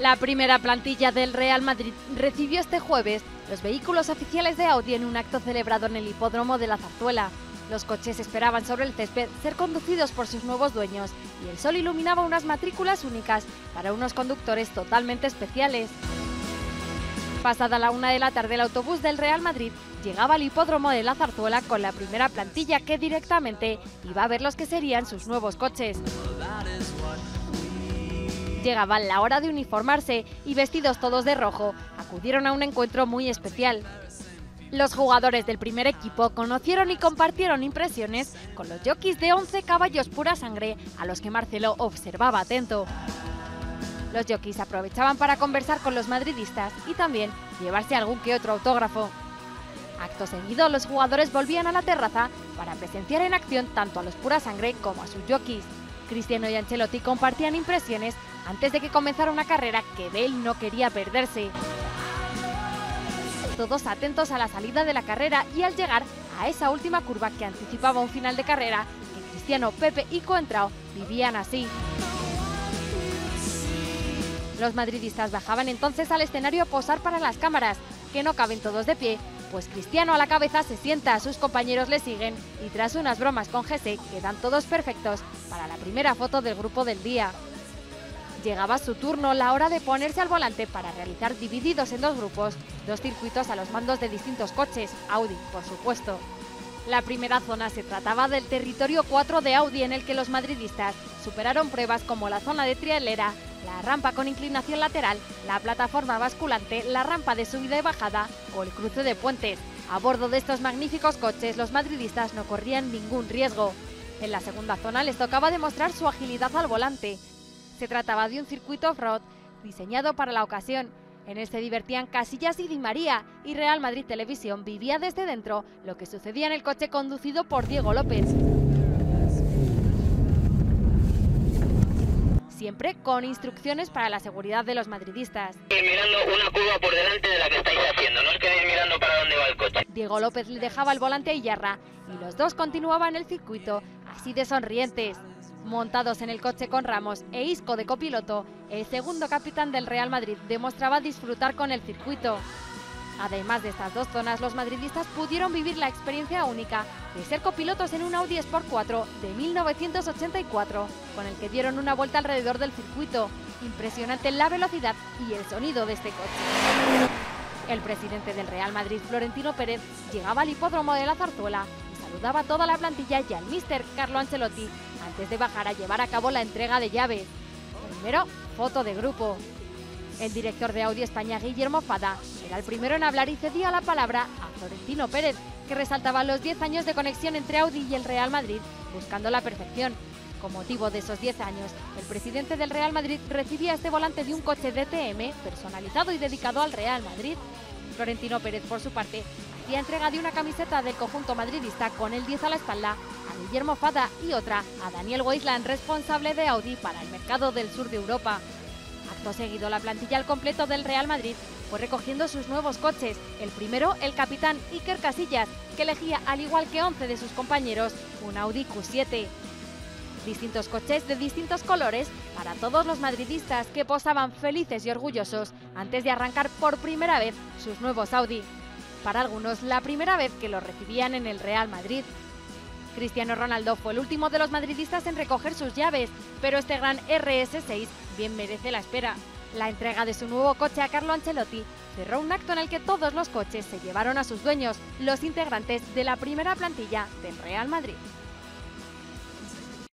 La primera plantilla del Real Madrid recibió este jueves los vehículos oficiales de Audi en un acto celebrado en el hipódromo de la Zarzuela. Los coches esperaban sobre el césped ser conducidos por sus nuevos dueños y el sol iluminaba unas matrículas únicas para unos conductores totalmente especiales. Pasada la una de la tarde, el autobús del Real Madrid llegaba al hipódromo de la Zarzuela con la primera plantilla que directamente iba a ver los que serían sus nuevos coches. Llegaba la hora de uniformarse y vestidos todos de rojo, acudieron a un encuentro muy especial. Los jugadores del primer equipo conocieron y compartieron impresiones con los jockeys de 11 caballos pura sangre a los que Marcelo observaba atento. Los jockeys aprovechaban para conversar con los madridistas y también llevarse algún que otro autógrafo. Acto seguido, los jugadores volvían a la terraza para presenciar en acción tanto a los pura sangre como a sus jockeys. Cristiano y Ancelotti compartían impresiones antes de que comenzara una carrera que Bale no quería perderse. Todos atentos a la salida de la carrera y al llegar a esa última curva que anticipaba un final de carrera, que Cristiano, Pepe y Coentrao vivían así. Los madridistas bajaban entonces al escenario a posar para las cámaras, que no caben todos de pie, pues Cristiano a la cabeza se sienta, sus compañeros le siguen y tras unas bromas con Jesse quedan todos perfectos para la primera foto del grupo del día. Llegaba su turno, la hora de ponerse al volante para realizar divididos en dos grupos, dos circuitos a los mandos de distintos coches, Audi, por supuesto. La primera zona se trataba del territorio 4 de Audi en el que los madridistas superaron pruebas como la zona de trialera, la rampa con inclinación lateral, la plataforma basculante, la rampa de subida y bajada o el cruce de puentes. A bordo de estos magníficos coches los madridistas no corrían ningún riesgo. En la segunda zona les tocaba demostrar su agilidad al volante, se trataba de un circuito off-road diseñado para la ocasión. En él se divertían Casillas y Di María y Real Madrid Televisión vivía desde dentro lo que sucedía en el coche conducido por Diego López. Siempre con instrucciones para la seguridad de los madridistas. mirando una curva por delante de la que estáis haciendo, no os quedéis mirando para dónde va el coche. Diego López le dejaba el volante a Iyarra y los dos continuaban el circuito así de sonrientes. Montados en el coche con Ramos e Isco de copiloto, el segundo capitán del Real Madrid demostraba disfrutar con el circuito. Además de estas dos zonas, los madridistas pudieron vivir la experiencia única de ser copilotos en un Audi Sport 4 de 1984, con el que dieron una vuelta alrededor del circuito. Impresionante la velocidad y el sonido de este coche. El presidente del Real Madrid, Florentino Pérez, llegaba al hipódromo de la Zarzuela saludaba a toda la plantilla y al mister Carlo Ancelotti antes de bajar a llevar a cabo la entrega de llaves. Primero, foto de grupo. El director de Audi España, Guillermo Fada, era el primero en hablar y cedía la palabra a Florentino Pérez, que resaltaba los 10 años de conexión entre Audi y el Real Madrid, buscando la perfección. Con motivo de esos 10 años, el presidente del Real Madrid recibía este volante de un coche DTM personalizado y dedicado al Real Madrid. Florentino Pérez, por su parte, y entrega de una camiseta del conjunto madridista con el 10 a la espalda Guillermo Fada y otra a Daniel Weisland, responsable de Audi para el mercado del sur de Europa. Acto seguido, la plantilla al completo del Real Madrid fue recogiendo sus nuevos coches. El primero, el capitán Iker Casillas, que elegía, al igual que 11 de sus compañeros, un Audi Q7. Distintos coches de distintos colores para todos los madridistas que posaban felices y orgullosos antes de arrancar por primera vez sus nuevos Audi para algunos la primera vez que lo recibían en el Real Madrid. Cristiano Ronaldo fue el último de los madridistas en recoger sus llaves, pero este gran RS6 bien merece la espera. La entrega de su nuevo coche a Carlo Ancelotti cerró un acto en el que todos los coches se llevaron a sus dueños, los integrantes de la primera plantilla del Real Madrid.